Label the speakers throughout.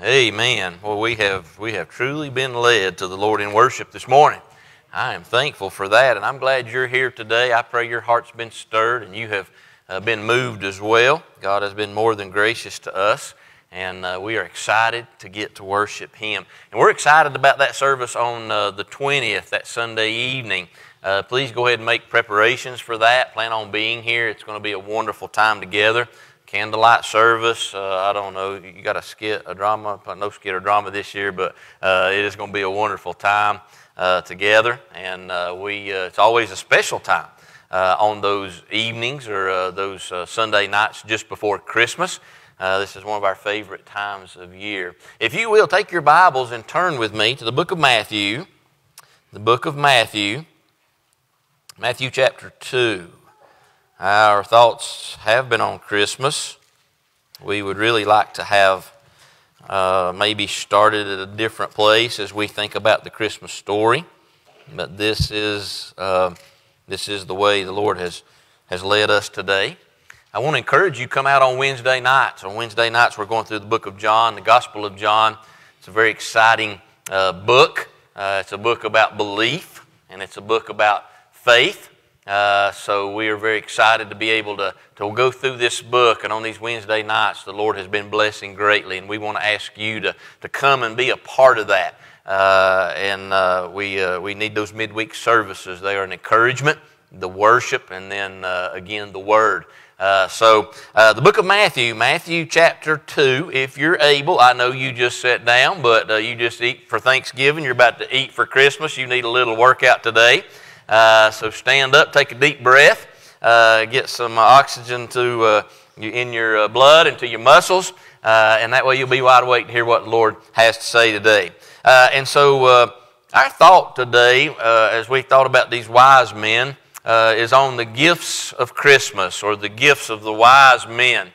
Speaker 1: Amen. Well, we have we have truly been led to the Lord in worship this morning. I am thankful for that, and I'm glad you're here today. I pray your heart's been stirred and you have uh, been moved as well. God has been more than gracious to us, and uh, we are excited to get to worship Him. And we're excited about that service on uh, the 20th, that Sunday evening. Uh, please go ahead and make preparations for that. Plan on being here. It's going to be a wonderful time together candlelight service. Uh, I don't know, you got a skit, a drama, no skit or drama this year, but uh, it is going to be a wonderful time uh, together. And uh, we, uh, it's always a special time uh, on those evenings or those Sunday nights just before Christmas. this is one of our favorite times of year. If you will, take your Bibles and turn with me to the book of Matthew. The book of Matthew, Matthew chapter 2. Our thoughts have been on Christmas. We would really like to have uh, maybe started at a different place as we think about the Christmas story, but this is uh, this is the way the Lord has has led us today. I want to encourage you come out on Wednesday nights. On Wednesday nights, we're going through the book of John, the Gospel of John. It's a very exciting uh, book. Uh, it's a book about belief, and it's a book about faith. Uh, so we are very excited to be able to, to go through this book. And on these Wednesday nights, the Lord has been blessing greatly. And we want to ask you to, to come and be a part of that. Uh, and uh, we, uh, we need those midweek services. They are an encouragement, the worship, and then uh, again the Word. Uh, so, uh, the book of Matthew, Matthew chapter 2, if you're able, I know you just sat down, but uh, you just eat for Thanksgiving, you're about to eat for Christmas, you need a little workout today. Uh, so stand up, take a deep breath, uh, get some oxygen to uh, in your uh, blood and to your muscles, uh, and that way you'll be wide awake to hear what the Lord has to say today. and so our thought today, as we thought about these wise men, is on the gifts of Christmas or the gifts of the wise men.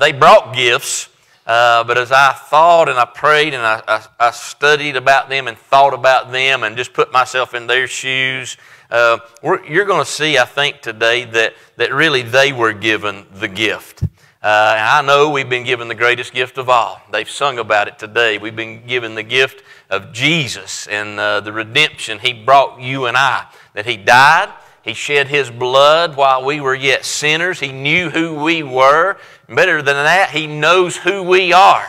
Speaker 1: they brought gifts. Uh, but as I thought and I prayed and I, I, I, studied about them and thought about them and just put myself in their shoes, uh, you're going to see, I think, today that, that really they were given the gift. Uh, I know we've been given the greatest gift of all. They've sung about it today. We've been given the gift of Jesus and uh, the redemption He brought you and I. That He died, He shed His blood while we were yet sinners. He knew who we were. Better than that, He knows who we are.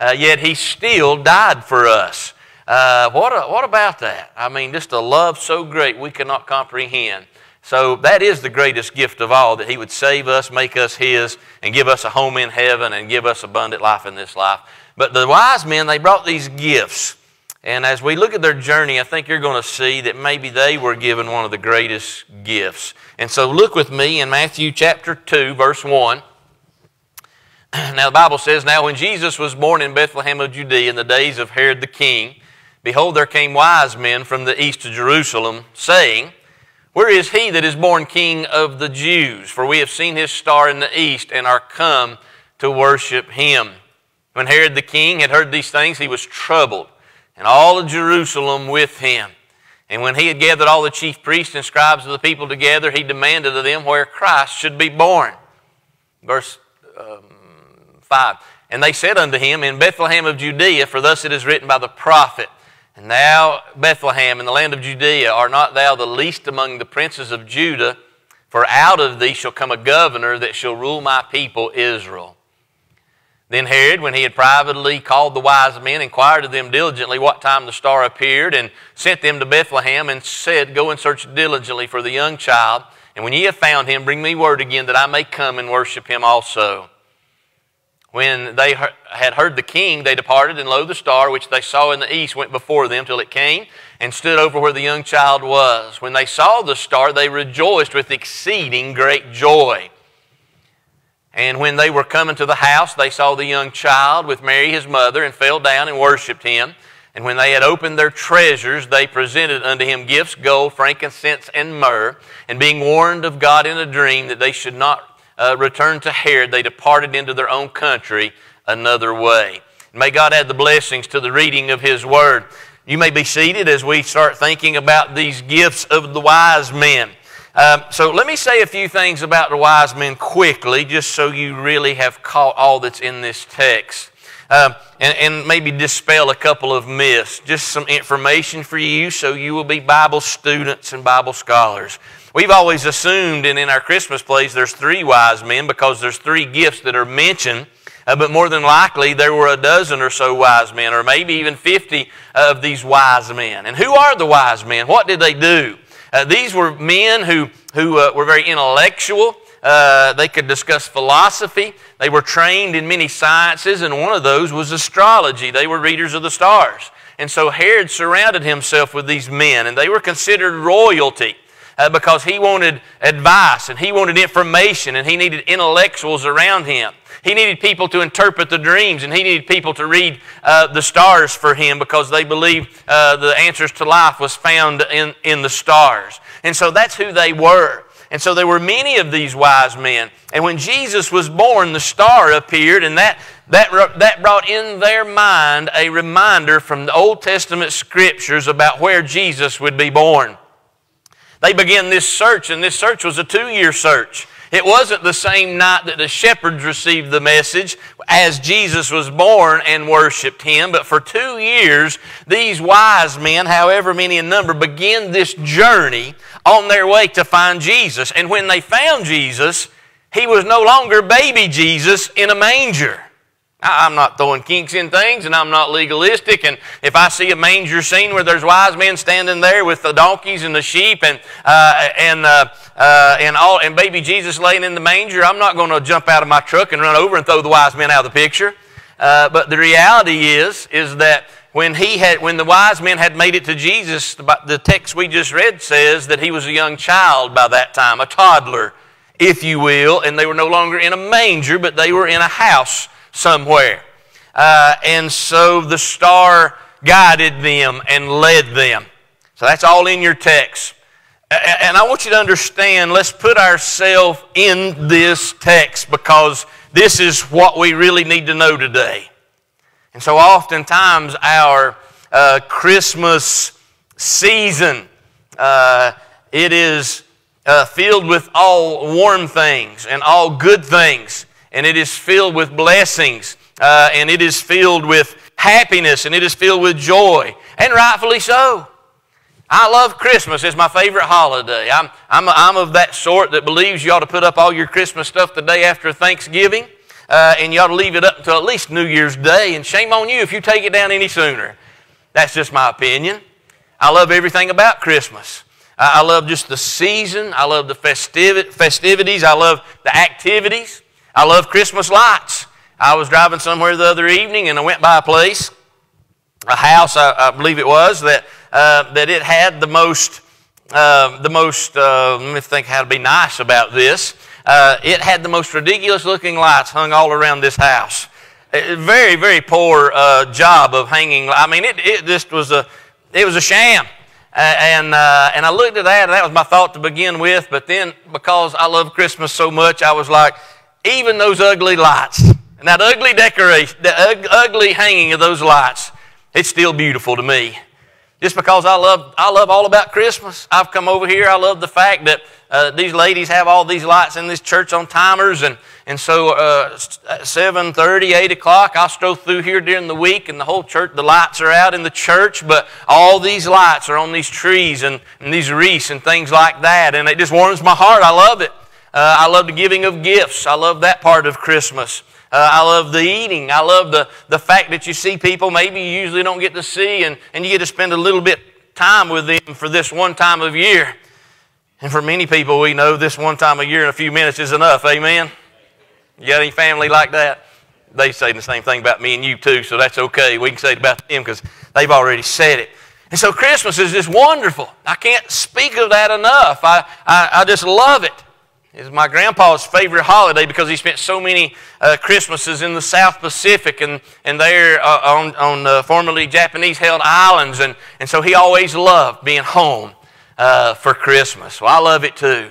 Speaker 1: Uh, yet He still died for us. Uh, what, a, what about that? I mean, just a love so great we cannot comprehend. So that is the greatest gift of all that He would save us, make us His, and give us a home in heaven and give us abundant life in this life. But the wise men, they brought these gifts. And as we look at their journey, I think you're going to see that maybe they were given one of the greatest gifts. And so look with me in Matthew chapter 2, verse 1. Now, the Bible says, Now when Jesus was born in Bethlehem of Judea in the days of Herod the king, behold, there came wise men from the east to Jerusalem, saying, Where is he that is born king of the Jews? For we have seen his star in the east and are come to worship him. When Herod the king had heard these things, he was troubled, and all of Jerusalem with him. And when he had gathered all the chief priests and scribes of the people together, he demanded of them where Christ should be born. Verse um, 5. And they said unto him, In Bethlehem of Judea, for thus it is written by the prophet, And thou, Bethlehem, in the land of Judea, art not thou the least among the princes of Judah, for out of thee shall come a governor that shall rule my people Israel. Then Herod, when he had privately called the wise men, inquired of them diligently what time the star appeared, and sent them to Bethlehem, and said, Go and search diligently for the young child, and when ye have found him, bring me word again that I may come and worship him also. When they had heard the king, they departed, and lo, the star which they saw in the east went before them till it came and stood over where the young child was. When they saw the star, they rejoiced with exceeding great joy. And when they were coming to the house, they saw the young child with Mary his mother, and fell down and worshipped him. And when they had opened their treasures, they presented unto him gifts, gold, frankincense, and myrrh. And being warned of God in a dream that they should not uh, returned to Herod, they departed into their own country another way. May God add the blessings to the reading of His Word. You may be seated as we start thinking about these gifts of the wise men. Um, so let me say a few things about the wise men quickly, just so you really have caught all that's in this text. uh, and, and maybe dispel a couple of myths. Just some information for you so you will be Bible students and Bible scholars. We've always assumed, and in our Christmas plays, there's three wise men because there's three gifts that are mentioned. Uh, but more than likely, there were a dozen or so wise men, or maybe even 50 of these wise men. And who are the wise men? What did they do? Uh, these were men who, who uh, were very intellectual. Uh, they could discuss philosophy. They were trained in many sciences, and one of those was astrology. They were readers of the stars. And so Herod surrounded himself with these men, and they were considered royalty uh, because he wanted advice and he wanted information and he needed intellectuals around him. He needed people to interpret the dreams and he needed people to read uh, the stars for him because they believed uh, the answers to life was found in, in the stars. And so that's who they were. And so there were many of these wise men. And when Jesus was born, the star appeared, and that, that, that brought in their mind a reminder from the Old Testament scriptures about where Jesus would be born. They began this search, and this search was a two year search. It wasn't the same night that the shepherds received the message as Jesus was born and worshiped him, but for two years, these wise men, however many in number, began this journey on their way to find Jesus. And when they found Jesus, he was no longer baby Jesus in a manger. I'm not throwing kinks in things and I'm not legalistic. And if I see a manger scene where there's wise men standing there with the donkeys and the sheep and, uh, and, uh, uh, and, all, and baby Jesus laying in the manger, I'm not going to jump out of my truck and run over and throw the wise men out of the picture. Uh, but the reality is, is that when, he had, when the wise men had made it to Jesus, the text we just read says that he was a young child by that time, a toddler, if you will, and they were no longer in a manger, but they were in a house somewhere. Uh, and so the star guided them and led them. So that's all in your text. And I want you to understand, let's put ourselves in this text because this is what we really need to know today. And so oftentimes our uh, Christmas season, uh, it is uh, filled with all warm things and all good things and it is filled with blessings, uh, and it is filled with happiness, and it is filled with joy, and rightfully so. I love Christmas. It's my favorite holiday. I'm, I'm, I'm of that sort that believes you ought to put up all your Christmas stuff the day after Thanksgiving, uh, and you ought to leave it up until at least New Year's Day, and shame on you if you take it down any sooner. That's just my opinion. I love everything about Christmas. I love just the season. I love the festivities. I love the activities. I love Christmas lights. I was driving somewhere the other evening and I went by a place, a house, I, I believe it was, that, uh, that it had the most, uh, the most, uh, let me think how to be nice about this. Uh, it had the most ridiculous looking lights hung all around this house. A very, very poor uh, job of hanging. I mean, it, it just was a, it was a sham. and, uh, and I looked at that, and that was my thought to begin with. But then, because I love Christmas so much, I was like, even those ugly lights and that ugly decoration, the ugly hanging of those lights, it's still beautiful to me. Just because I love, I love all about Christmas. I've come over here. I love the fact that uh, these ladies have all these lights in this church on timers. And, and so uh, 7.30, 8 o'clock, I'll stroll through here during the week and the whole church, the lights are out in the church. But all these lights are on these trees and, and these wreaths and things like that. And it just warms my heart. I love it. Uh, I love the giving of gifts. I love that part of Christmas. Uh, I love the eating. I love the, the fact that you see people maybe you usually don't get to see, and, and you get to spend a little bit time with them for this one time of year. And for many people, we know this one time of year in a few minutes is enough. Amen? You got any family like that? They say the same thing about me and you too, so that's okay. We can say it about them because they've already said it. And so Christmas is just wonderful. I can't speak of that enough. I, I, I just love it. It's my grandpa's favorite holiday because he spent so many uh, Christmases in the South Pacific and, and there uh, on, on uh, formerly Japanese held islands. And, and so he always loved being home uh, for Christmas. Well, I love it too.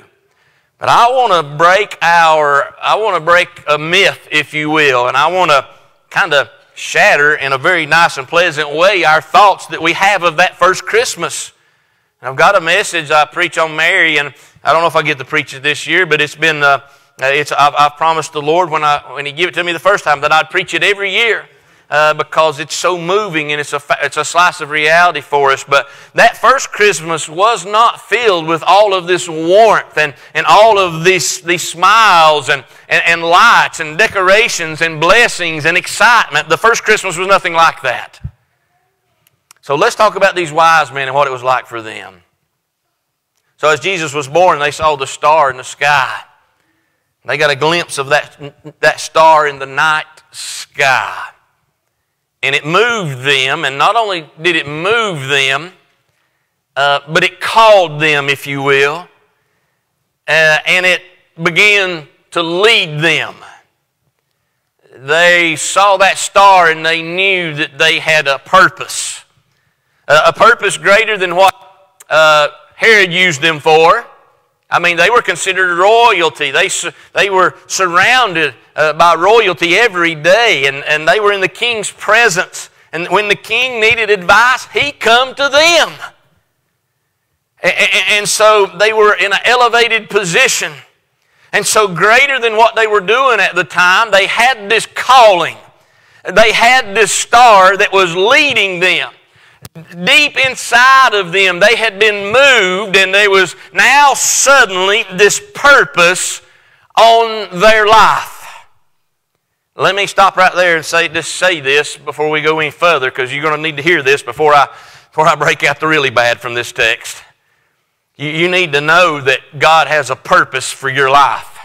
Speaker 1: But I want to break our, I want to break a myth, if you will, and I want to kind of shatter in a very nice and pleasant way our thoughts that we have of that first Christmas. And I've got a message I preach on Mary, and I don't know if I get to preach it this year, but it's been, uh, it's, I've, I've, promised the Lord when, I, when He gave it to me the first time that I'd preach it every year. uh, because it's so moving and it's a, it's a slice of reality for us. But that first Christmas was not filled with all of this warmth and, and all of these, these smiles and, and, and lights and decorations and blessings and excitement. The first Christmas was nothing like that. So let's talk about these wise men and what it was like for them. So as Jesus was born, they saw the star in the sky. They got a glimpse of that, that star in the night sky. And it moved them, and not only did it move them, uh, but it called them, if you will, uh, and it began to lead them. They saw that star and they knew that they had a purpose, uh, a purpose greater than what uh, Herod used them for. I mean, they were considered royalty. They, they were surrounded uh, by royalty every day, and, and they were in the king's presence. And when the king needed advice, he come to them. And, and so they were in an elevated position. And so greater than what they were doing at the time, they had this calling. They had this star that was leading them deep inside of them they had been moved and there was now suddenly this purpose on their life. Let me stop right there and say just say this before we go any further because you're going to need to hear this before i before i break out the really bad from this text. You, you need to know that god has a purpose for your life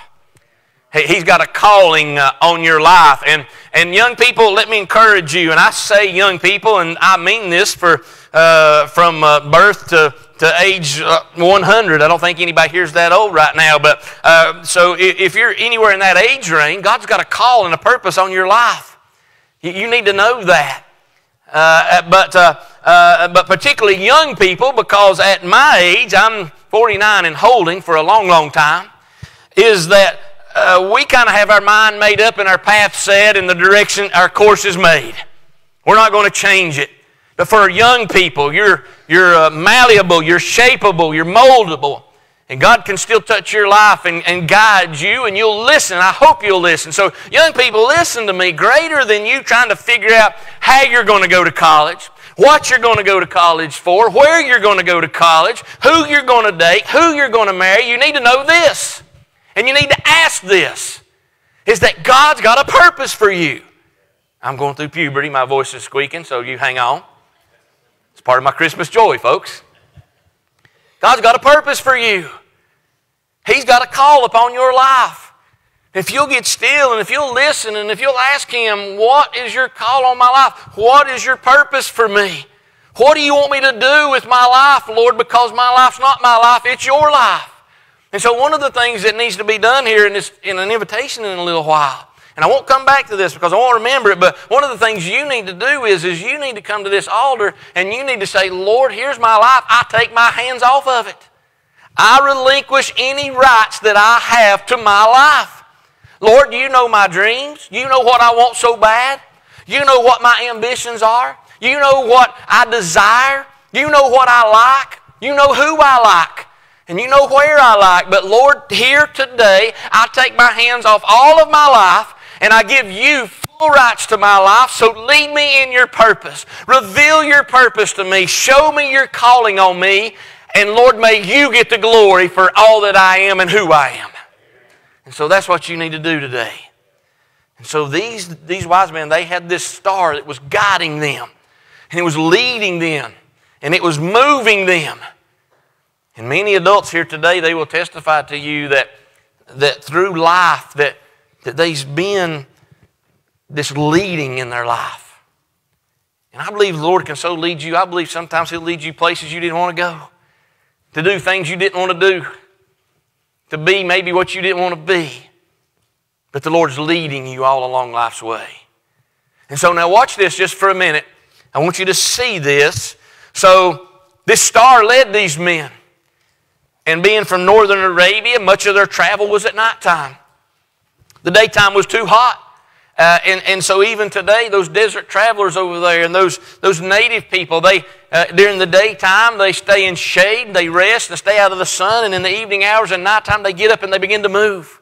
Speaker 1: He's got a calling uh, on your life. And, and young people, let me encourage you. And I say young people, and I mean this for, uh, from uh, birth to, to age uh, 100. I don't think anybody here's that old right now. But uh, so if you're anywhere in that age range, God's got a call and a purpose on your life. You, you need to know that. Uh, but, but particularly young people, because at my age, I'm 49 and holding for a long, long time, is that uh, we kind of have our mind made up and our path set and the direction our course is made. We're not going to change it. But for young people, you're, you're uh, malleable, you're shapeable, you're moldable. And God can still touch your life and, and guide you, and you'll listen. I hope you'll listen. So, young people, listen to me. Greater than you trying to figure out how you're going to go to college, what you're going to go to college for, where you're going to go to college, who you're going to date, who you're going to marry, you need to know this. And you need to ask this is that God's got a purpose for you. I'm going through puberty, my voice is squeaking, so you hang on. It's part of my Christmas joy, folks. God's got a purpose for you. He's got a call upon your life. If you'll get still and if you'll listen and if you'll ask Him, What is your call on my life? What is your purpose for me? What do you want me to do with my life, Lord? Because my life's not my life, it's your life. And so one of the things that needs to be done here in, this, in an invitation in a little while, and I won't come back to this because I won't remember it, but one of the things you need to do is, is you need to come to this altar and you need to say, Lord, here's my life. I take my hands off of it. I relinquish any rights that I have to my life. Lord, you know my dreams. You know what I want so bad. You know what my ambitions are. You know what I desire. You know what I like. You know who I like. And you know where I like, but Lord, here today, I take my hands off all of my life and I give you full rights to my life. So lead me in your purpose. Reveal your purpose to me. Show me your calling on me. And Lord, may you get the glory for all that I am and who I am. And so that's what you need to do today. And so these, these wise men, they had this star that was guiding them, and it was leading them, and it was moving them. And many adults here today, they will testify to you that, that through life, that, that there's been this leading in their life. And I believe the Lord can so lead you. I believe sometimes He'll lead you places you didn't want to go, to do things you didn't want to do, to be maybe what you didn't want to be. But the Lord's leading you all along life's way. And so now watch this just for a minute. I want you to see this. So this star led these men. And being from northern Arabia, much of their travel was at nighttime. The daytime was too hot. Uh, and, and so even today, those desert travelers over there and those, those native people, they, uh, during the daytime, they stay in shade, they rest and stay out of the sun. And in the evening hours and nighttime, they get up and they begin to move.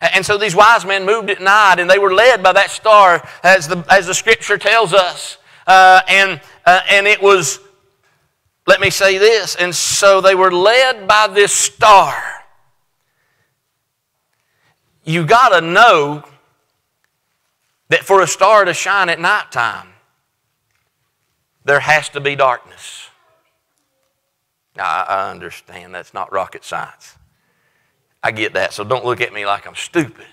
Speaker 1: And so these wise men moved at night and they were led by that star as the, as the scripture tells us. Uh, and, uh, and it was, let me say this, and so they were led by this star. You got to know that for a star to shine at nighttime, there has to be darkness. Now, I understand that's not rocket science. I get that, so don't look at me like I'm stupid.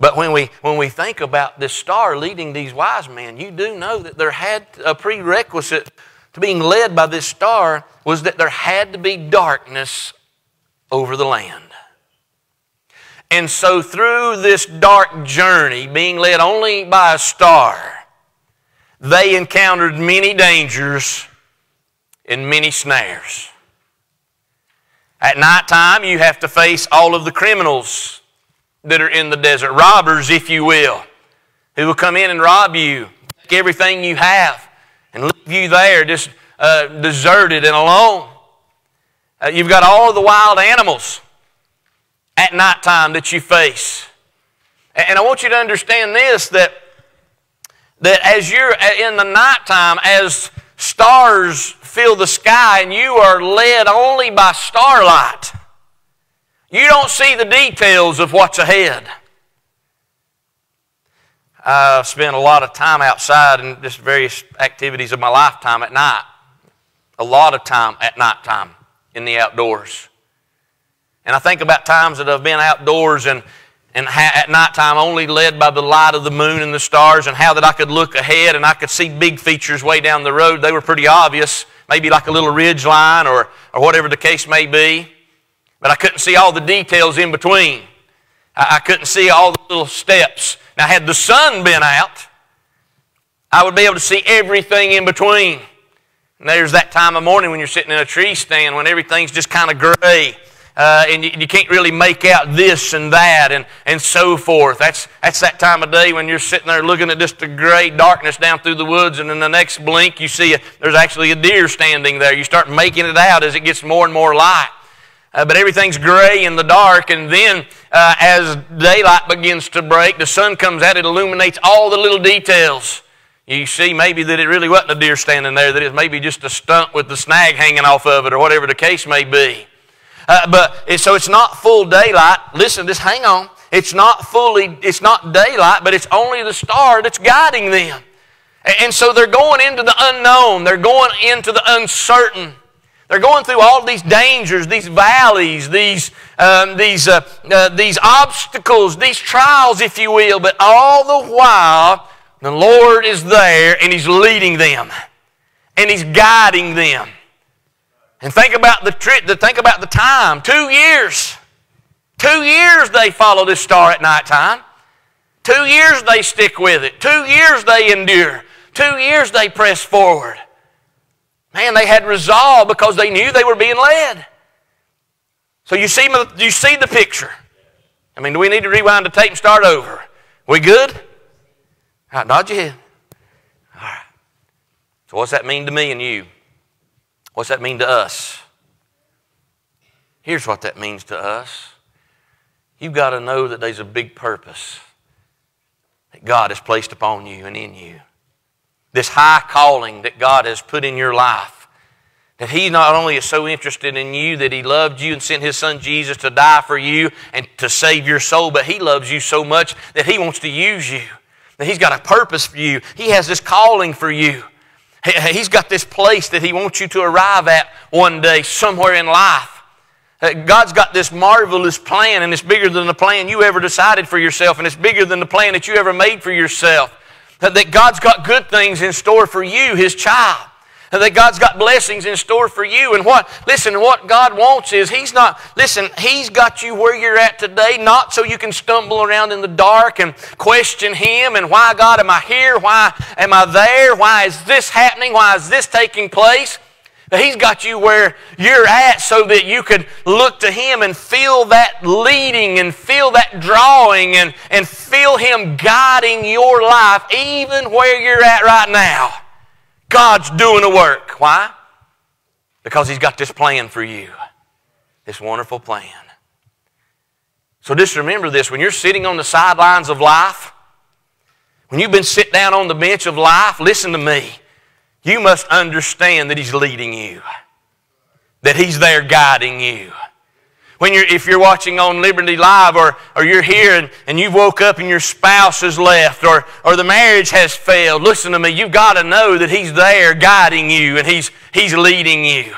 Speaker 1: But when we, when we think about this star leading these wise men, you do know that there had a prerequisite to being led by this star was that there had to be darkness over the land. And so, through this dark journey, being led only by a star, they encountered many dangers and many snares. At nighttime, you have to face all of the criminals that are in the desert, robbers, if you will, who will come in and rob you, take everything you have, and leave you there just uh, deserted and alone. Uh, you've got all of the wild animals at nighttime that you face. And I want you to understand this that, that as you're in the nighttime, as stars fill the sky and you are led only by starlight, you don't see the details of what's ahead. I've spent a lot of time outside in just various activities of my lifetime at night. A lot of time at nighttime in the outdoors. And I think about times that I've been outdoors and, and ha- at nighttime only led by the light of the moon and the stars and how that I could look ahead and I could see big features way down the road. They were pretty obvious, maybe like a little ridge line or, or whatever the case may be. But I couldn't see all the details in between. I, I couldn't see all the little steps. Now, had the sun been out, I would be able to see everything in between. And there's that time of morning when you're sitting in a tree stand when everything's just kind of gray uh, and you, you, can't really make out this and that and, and so forth. That's, that's that time of day when you're sitting there looking at just the gray darkness down through the woods, and in the next blink, you see a, there's actually a deer standing there. You start making it out as it gets more and more light. Uh, but everything's gray in the dark, and then uh, as daylight begins to break, the sun comes out, it illuminates all the little details. You see maybe that it really wasn't a deer standing there, that it's maybe just a stump with the snag hanging off of it, or whatever the case may be. Uh, but so it's not full daylight. Listen, just hang on. It's not fully, it's not daylight, but it's only the star that's guiding them. And so they're going into the unknown. They're going into the uncertain. They're going through all these dangers, these valleys, these, um, these, uh, uh, these obstacles, these trials, if you will. But all the while, the Lord is there and He's leading them and He's guiding them. And think about the trip, think about the time. Two years. Two years they follow this star at nighttime. Two years they stick with it. Two years they endure. Two years they press forward. Man, they had resolve because they knew they were being led. So you see, you see the picture. I mean, do we need to rewind the tape and start over? We good? All right, nod your head. All right. So what's that mean to me and you? What's that mean to us? Here's what that means to us. You've got to know that there's a big purpose that God has placed upon you and in you. This high calling that God has put in your life. That He not only is so interested in you that He loved you and sent His Son Jesus to die for you and to save your soul, but He loves you so much that He wants to use you. That He's got a purpose for you. He has this calling for you. He's got this place that He wants you to arrive at one day, somewhere in life. Uh, God's got this marvelous plan, and it's bigger than the plan you ever decided for yourself, and it's bigger than the plan that you ever made for yourself. That God's got good things in store for you, His child that God's got blessings in store for you. And what, listen, what God wants is He's not, listen, He's got you where you're at today, not so you can stumble around in the dark and question Him and why, God, am I here? Why am I there? Why is this happening? Why is this taking place? He's got you where you're at so that you could look to Him and feel that leading and feel that drawing and, and feel Him guiding your life even where you're at right now. God's doing the work. Why? Because He's got this plan for you, this wonderful plan. So just remember this when you're sitting on the sidelines of life, when you've been sit down on the bench of life, listen to me. You must understand that He's leading you, that He's there guiding you. When you're, if you're watching on Liberty Live or, or you're here and, and you've woke up and your spouse has left or, or the marriage has failed, listen to me, you've got to know that He's there guiding you and He's, he's leading you.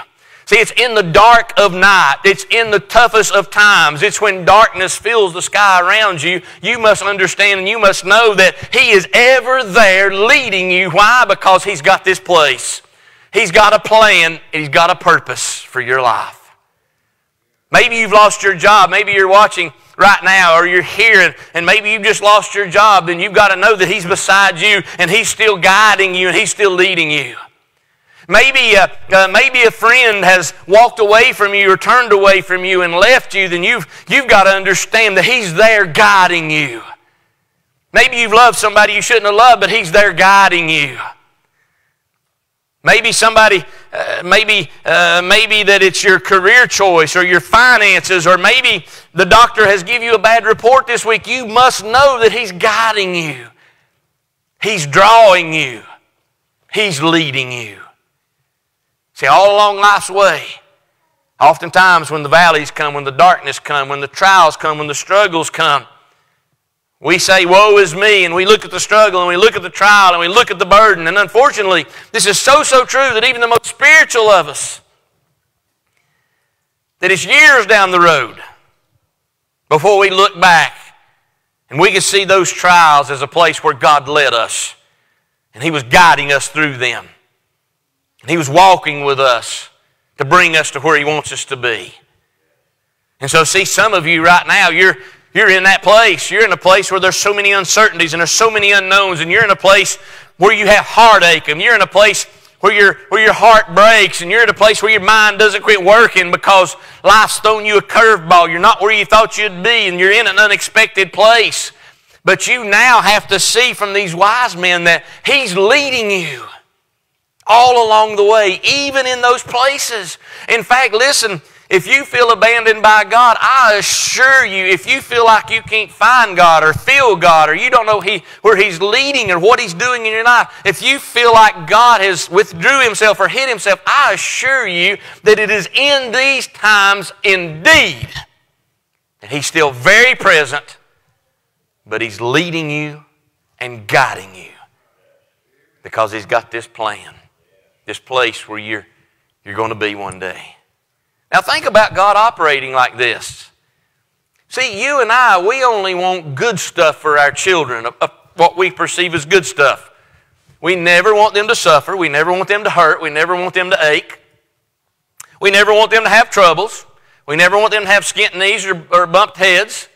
Speaker 1: See, it's in the dark of night. It's in the toughest of times. It's when darkness fills the sky around you. You must understand and you must know that He is ever there leading you. Why? Because He's got this place. He's got a plan and He's got a purpose for your life. Maybe you've lost your job. Maybe you're watching right now or you're here and, maybe you've just lost your job. Then you've got to know that He's beside you and He's still guiding you and He's still leading you. Maybe, uh, uh, maybe a friend has walked away from you or turned away from you and left you, then you've, you've got to understand that He's there guiding you. Maybe you've loved somebody you shouldn't have loved, but He's there guiding you. Maybe somebody, uh, maybe, uh, maybe that it's your career choice or your finances, or maybe the doctor has given you a bad report this week. You must know that He's guiding you, He's drawing you, He's leading you. See, all along life's way, oftentimes when the valleys come, when the darkness come, when the trials come, when the struggles come, we say, Woe is me, and we look at the struggle, and we look at the trial, and we look at the burden. And unfortunately, this is so, so true that even the most spiritual of us, that it's years down the road before we look back and we can see those trials as a place where God led us, and He was guiding us through them. And He was walking with us to bring us to where He wants us to be. And so, see, some of you right now, you're, you're in that place. You're in a place where there's so many uncertainties and there's so many unknowns, and you're in a place where you have heartache, and you're in a place where, your where your heart breaks, and you're in a place where your mind doesn't quit working because life's thrown you a curveball. You're not where you thought you'd be, and you're in an unexpected place. But you now have to see from these wise men that He's leading you all along the way, even in those places. In fact, listen, if you feel abandoned by God, I assure you, if you feel like you can't find God or feel God or you don't know he, where He's leading or what He's doing in your life, if you feel like God has withdrew Himself or hid Himself, I assure you that it is in these times indeed that He's still very present, but He's leading you and guiding you because He's got this plan this place where you're, you're going to be one day. Now, think about God operating like this. See, you and I, we only want good stuff for our children, what we perceive as good stuff. We never want them to suffer. We never want them to hurt. We never want them to ache. We never want them to have troubles. We never want them to have skint knees or, or bumped heads.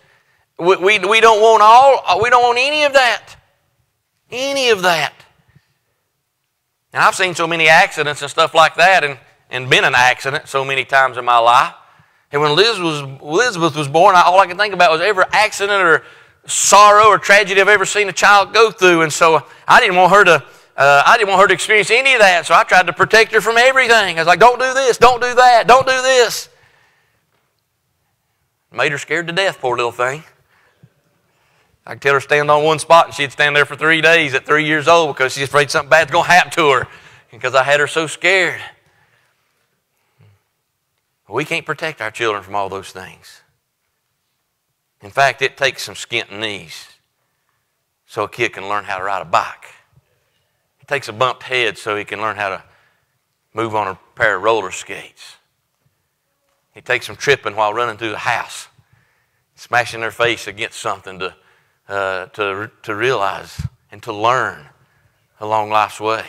Speaker 1: We, we, we don't want all, we don't want any of that. Any of that. And I've seen so many accidents and stuff like that and, and been an accident so many times in my life. And when Liz was, Elizabeth was born, all I could think about was every accident or sorrow or tragedy I've ever seen a child go through. And so I didn't want her to, uh, I didn't want her to experience any of that. So I tried to protect her from everything. I was like, don't do this, don't do that, don't do this. Made her scared to death, poor little thing. I could tell her stand on one spot and she'd stand there for three days at three years old because she's afraid something bad's going to happen to her because I had her so scared. We can't protect our children from all those things. In fact, it takes some skint knees so a kid can learn how to ride a bike. It takes a bumped head so he can learn how to move on a pair of roller skates. It takes some tripping while running through the house, smashing their face against something to uh, to, to realize and to learn along life's way.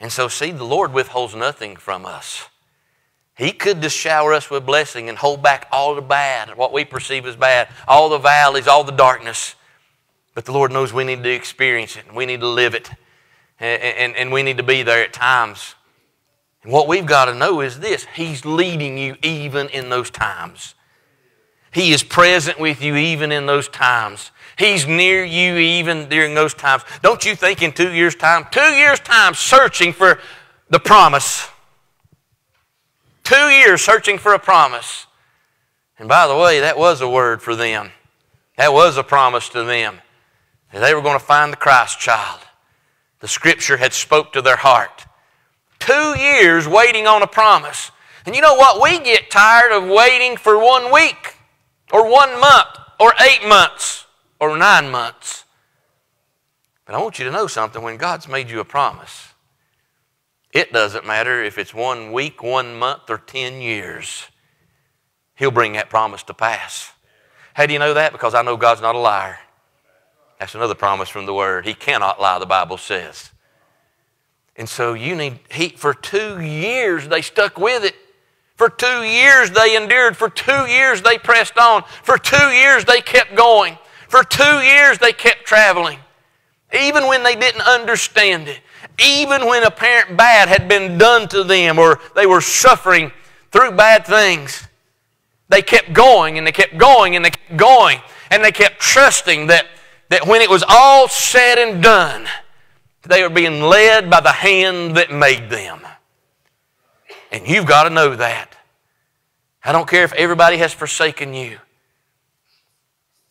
Speaker 1: And so, see, the Lord withholds nothing from us. He could just shower us with blessing and hold back all the bad, what we perceive as bad, all the valleys, all the darkness. But the Lord knows we need to experience it and we need to live it. And, and, and we need to be there at times. And what we've got to know is this He's leading you even in those times. He is present with you even in those times. He's near you even during those times. Don't you think in two years' time, two years' time searching for the promise, two years searching for a promise, And by the way, that was a word for them. That was a promise to them. That they were going to find the Christ child. The scripture had spoke to their heart. Two years waiting on a promise. And you know what? We get tired of waiting for one week or one month or eight months or nine months. But I want you to know something. When God's made you a promise, it doesn't matter if it's one week, one month, or 10 years. He'll bring that promise to pass. How do you know that? Because I know God's not a liar. That's another promise from the Word. He cannot lie, the Bible says. And so you need, he, for two years they stuck with it. For two years they endured. For two years they pressed on. For two years they kept going. For two years they kept traveling. Even when they didn't understand it. Even when apparent bad had been done to them or they were suffering through bad things. They kept going and they kept going and they kept going. And they kept trusting that, that when it was all said and done, they were being led by the hand that made them. And you've got to know that. I don't care if everybody has forsaken you,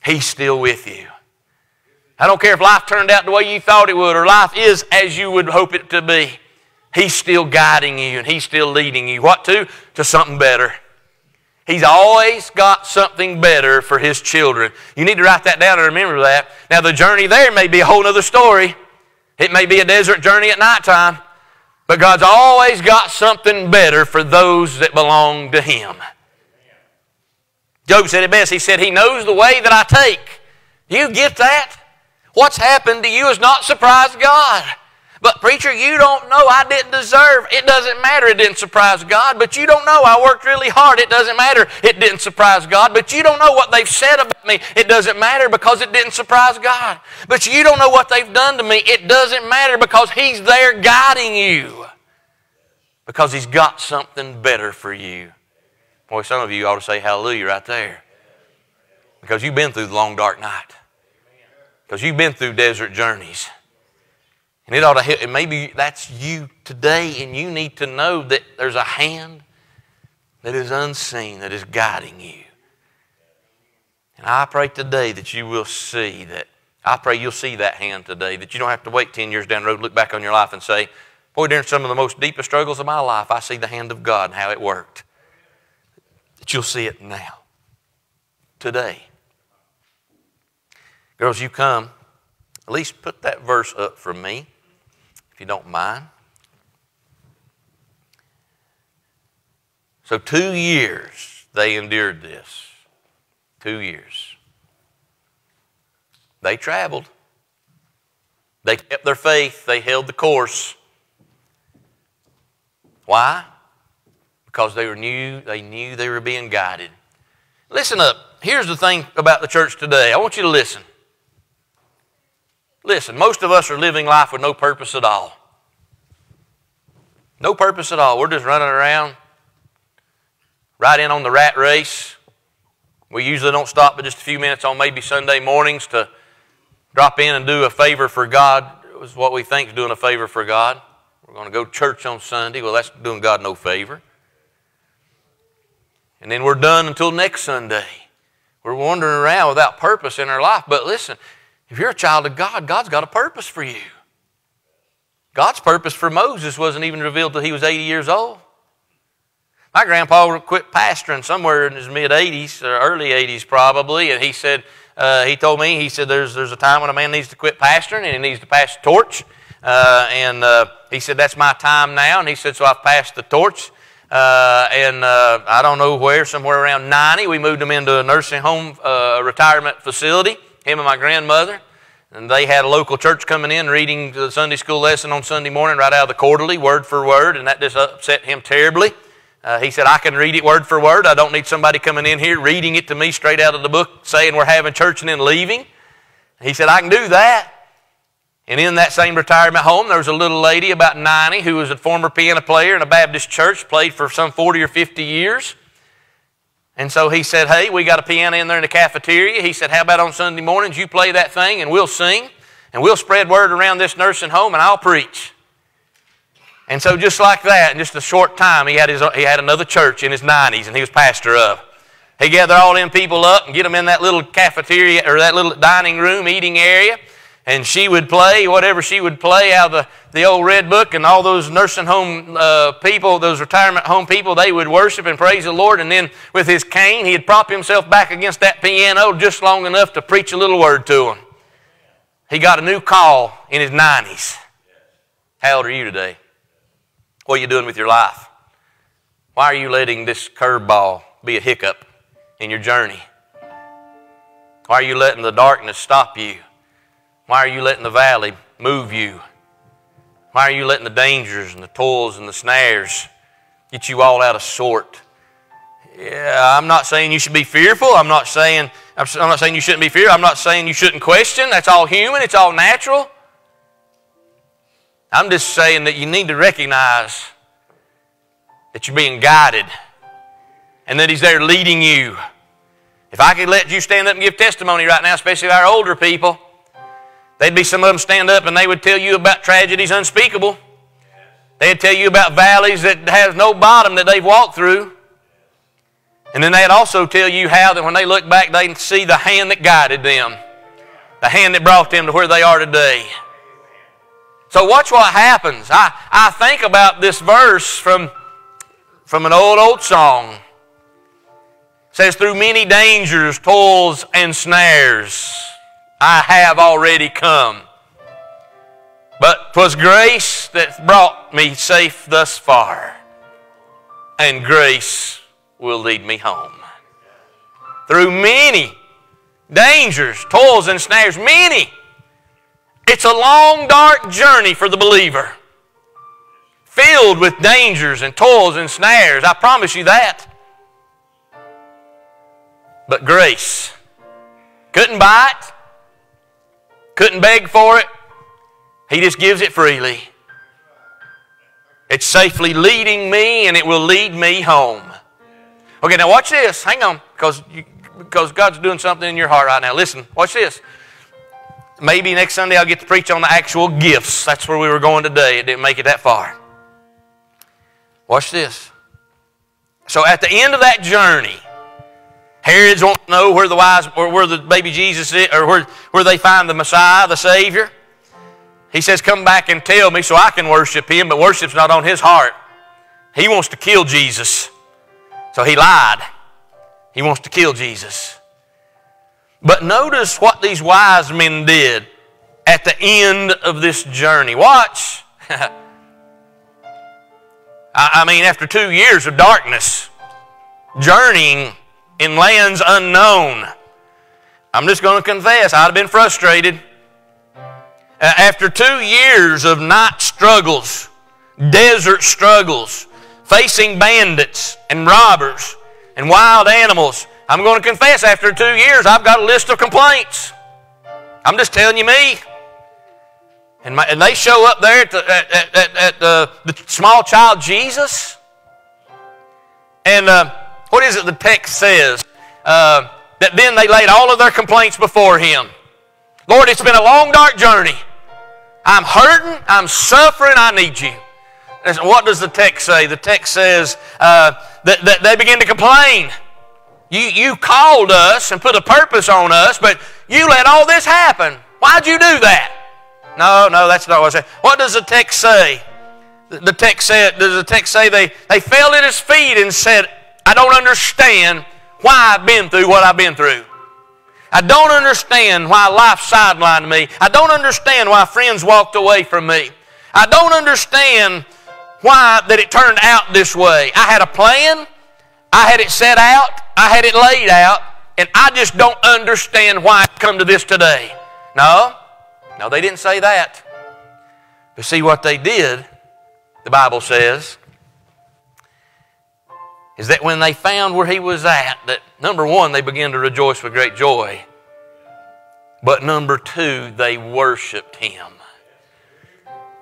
Speaker 1: He's still with you. I don't care if life turned out the way you thought it would or life is as you would hope it to be. He's still guiding you and He's still leading you. What to? To something better. He's always got something better for His children. You need to write that down and remember that. Now, the journey there may be a whole other story. It may be a desert journey at nighttime. But God's always got something better for those that belong to Him. Job said it best. He said, He knows the way that I take. You get that? What's happened to you has not surprised God. But preacher, you don't know I didn't deserve. It doesn't matter. It didn't surprise God. But you don't know I worked really hard. It doesn't matter. It didn't surprise God. But you don't know what they've said about me. It doesn't matter because it didn't surprise God. But you don't know what they've done to me. It doesn't matter because He's there guiding you. Because He's got something better for you. Boy, some of you ought to say hallelujah right there. Because you've been through the long dark night. Because you've been through desert journeys. And it ought to help. And maybe that's you today, and you need to know that there's a hand that is unseen that is guiding you. And I pray today that you will see that. I pray you'll see that hand today, that you don't have to wait 10 years down the road, look back on your life and say, Boy, during some of the most deepest struggles of my life, I see the hand of God and how it worked. That you'll see it now, today. Girls, you come. At least put that verse up for me if you don't mind. So, two years they endured this. Two years. They traveled. They kept their faith. They held the course. Why? Because they were new, they knew they were being guided. Listen up. Here's the thing about the church today. I want you to listen. Listen, most of us are living life with no purpose at all. No purpose at all. We're just running around, right in on the rat race. We usually don't stop but just a few minutes on maybe Sunday mornings to drop in and do a favor for God. It was what we think is doing a favor for God. We're going to go to church on Sunday. Well, that's doing God no favor. And then we're done until next Sunday. We're wandering around without purpose in our life. But listen, if you're a child of God, God's got a purpose for you. God's purpose for Moses wasn't even revealed till he was 80 years old. My grandpa quit pastoring somewhere in his mid 80s, or early 80s probably, and he said, uh, he told me, he said, there's, there's a time when a man needs to quit pastoring and he needs to pass the torch. Uh, and uh, he said, that's my time now. And he said, so I've passed the torch. Uh, and uh, I don't know where, somewhere around 90, we moved him into a nursing home uh, retirement facility him and my grandmother. And they had a local church coming in reading the Sunday school lesson on Sunday morning right out of the quarterly, word for word, and that just upset him terribly. Uh, he said, I can read it word for word. I don't need somebody coming in here reading it to me straight out of the book, saying we're having church and then leaving. He said, I can do that. And in that same retirement home, there was a little lady about 90 who was a former piano player in a Baptist church, played for some 40 or 50 years. And so he said, Hey, we got a piano in there in the cafeteria. He said, How about on Sunday mornings you play that thing and we'll sing and we'll spread word around this nursing home and I'll preach. And so just like that, in just a short time, he had, his, he had another church in his 90s and he was pastor of. He gathered all them people up and get them in that little cafeteria or that little dining room, eating area. And she would play whatever she would play out of the, the old red book, and all those nursing home uh, people, those retirement home people, they would worship and praise the Lord. And then with his cane, he'd prop himself back against that piano just long enough to preach a little word to them. He got a new call in his 90s. How old are you today? What are you doing with your life? Why are you letting this curveball be a hiccup in your journey? Why are you letting the darkness stop you? Why are you letting the valley move you? Why are you letting the dangers and the toils and the snares get you all out of sort? Yeah, I'm not saying you should be fearful. I'm not saying I'm not saying you shouldn't be fearful. I'm not saying you shouldn't question. That's all human. It's all natural. I'm just saying that you need to recognize that you're being guided and that He's there leading you. If I could let you stand up and give testimony right now, especially our older people, there'd be some of them stand up and they would tell you about tragedies unspeakable. They'd tell you about valleys that has no bottom that they've walked through. And then they'd also tell you how that when they look back, they see the hand that guided them, the hand that brought them to where they are today. So watch what happens. I, I think about this verse from, from an old, old song. It says, Through many dangers, toils, and snares, I have already come. But 'twas grace that brought me safe thus far, and grace will lead me home. Through many dangers, toils, and snares, many it's a long, dark journey for the believer, filled with dangers and toils and snares. I promise you that. But grace couldn't buy it, couldn't beg for it. He just gives it freely. It's safely leading me, and it will lead me home. Okay, now watch this. Hang on, because because God's doing something in your heart right now. Listen, watch this. Maybe next Sunday I'll get to preach on the actual gifts. That's where we were going today. It didn't make it that far. Watch this. So at the end of that journey, Herod's wanting to know where the wise, or where the baby Jesus is, or where, where they find the Messiah, the Savior. He says, Come back and tell me so I can worship him, but worship's not on his heart. He wants to kill Jesus. So he lied. He wants to kill Jesus. But notice what these wise men did at the end of this journey. Watch. I mean, after two years of darkness, journeying in lands unknown, I'm just going to confess, I'd have been frustrated. After two years of night struggles, desert struggles, facing bandits and robbers and wild animals, I'm going to confess after two years, I've got a list of complaints. I'm just telling you me. And, my, and they show up there at, the, at, at, at the, the, small child Jesus. And uh, what is it the text says? Uh, that then they laid all of their complaints before him. Lord, it's been a long, dark journey. I'm hurting. I'm suffering. I need you. And what does the text say? The text says uh, that, that they begin to complain. You, you called us and put a purpose on us, but you let all this happen. Why'd you do that? No, no, that's not what I said. What does the text say? The text said, does the text say they, they fell at his feet and said, I don't understand why I've been through what I've been through. I don't understand why life sidelined me. I don't understand why friends walked away from me. I don't understand why that it turned out this way. I had a plan. I had it set out. I had it laid out, and I just don't understand why I've come to this today. No, no, they didn't say that. But see what they did, the Bible says, is that when they found where he was at, that number one, they began to rejoice with great joy. But number two, they worshiped him.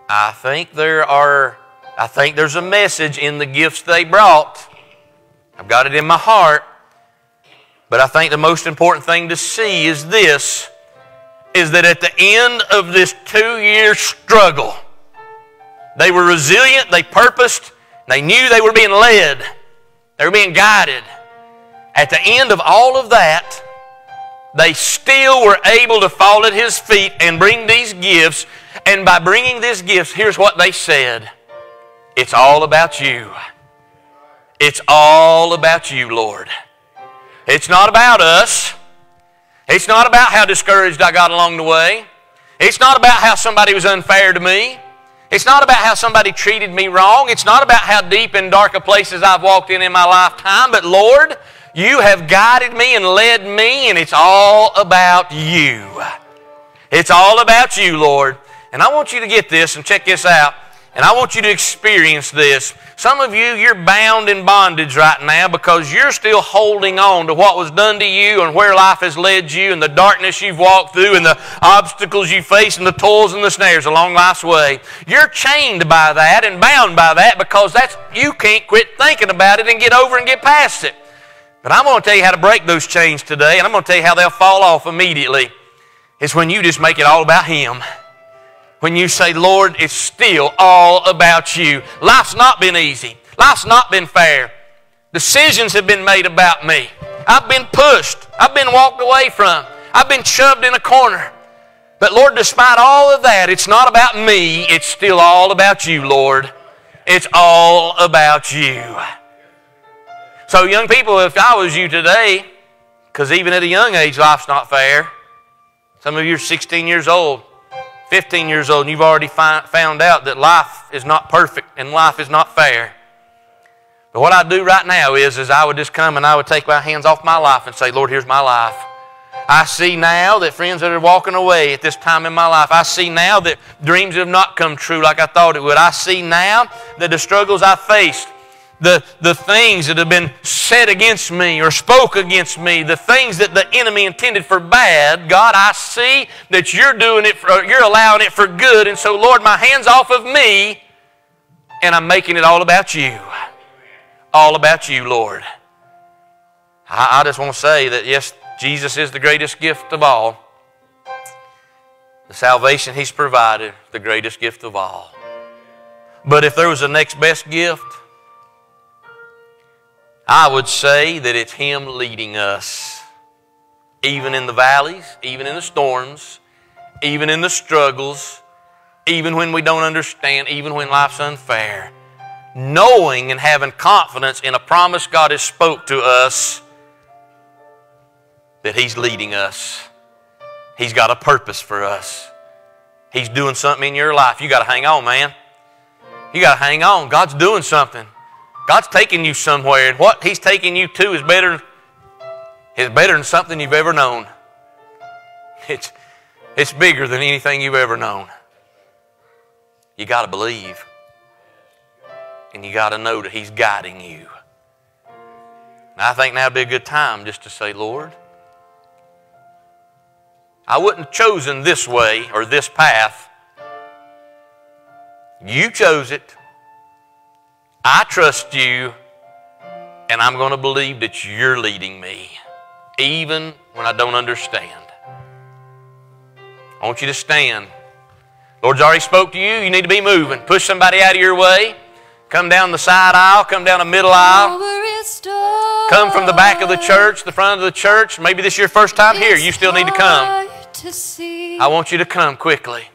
Speaker 1: I think there are, I think there's a message in the gifts they brought. I've got it in my heart but I think the most important thing to see is this is that at the end of this two year struggle, they were resilient, they purposed, they knew they were being led, they were being guided. At the end of all of that, they still were able to fall at his feet and bring these gifts. And by bringing these gifts, here's what they said It's all about you. It's all about you, Lord. It's not about us. It's not about how discouraged I got along the way. It's not about how somebody was unfair to me. It's not about how somebody treated me wrong. It's not about how deep and dark places I've walked in in my lifetime. But Lord, you have guided me and led me, and it's all about you. It's all about you, Lord. And I want you to get this and check this out. And I want you to experience this. Some of you, you're bound in bondage right now because you're still holding on to what was done to you and where life has led you and the darkness you've walked through and the obstacles you face and the toils and the snares along life's way. You're chained by that and bound by that because that's you can't quit thinking about it and get over and get past it. But I'm going to tell you how to break those chains today, and I'm going to tell you how they'll fall off immediately. It's when you just make it all about Him when you say, Lord, it's still all about you. Life's not been easy. Life's not been fair. Decisions have been made about me. I've been pushed. I've been walked away from. I've been shoved in a corner. But Lord, despite all of that, it's not about me. It's still all about you, Lord. It's all about you. So, young people, if I was you today, because even at a young age, life's not fair. Some of you are 16 years old. 15 years old and you've already found out that life is not perfect and life is not fair. But what I do right now is, is I would just come and I would take my hands off my life and say, Lord, here's my life. I see now that friends that are walking away at this time in my life, I see now that dreams have not come true like I thought it would. I see now that the struggles I faced the, the things that have been said against me or spoke against me, the things that the enemy intended for bad, God, I see that you're doing it, for, uh, you're allowing it for good. And so, Lord, my hand's off of me and I'm making it all about you. All about you, Lord. I, I just want to say that, yes, Jesus is the greatest gift of all. The salvation He's provided, the greatest gift of all. But if there was a next best gift, I would say that it's Him leading us, even in the valleys, even in the storms, even in the struggles, even when we don't understand, even when life's unfair. Knowing and having confidence in a promise God has spoke to us that He's leading us. He's got a purpose for us. He's doing something in your life. You got to hang on, man. You got to hang on. God's doing something. God's taking you somewhere, and what He's taking you to is better, is better than something you've ever known. It's, it's bigger than anything you've ever known. You got to believe. And you got to know that He's guiding you. And I think now would be a good time just to say, Lord, I wouldn't have chosen this way or this path. You chose it. I trust you, and I'm going to believe that you're leading me, even when I don't understand. I want you to stand. Lord's already spoke to you. You need to be moving. Push somebody out of your way. Come down the side aisle. Come down the middle aisle. Come from the back of the church, the front of the church. Maybe this is your first time here. You still need to come. I want you to come quickly.